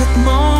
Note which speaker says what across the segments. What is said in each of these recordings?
Speaker 1: het mooi.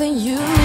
Speaker 1: Loving you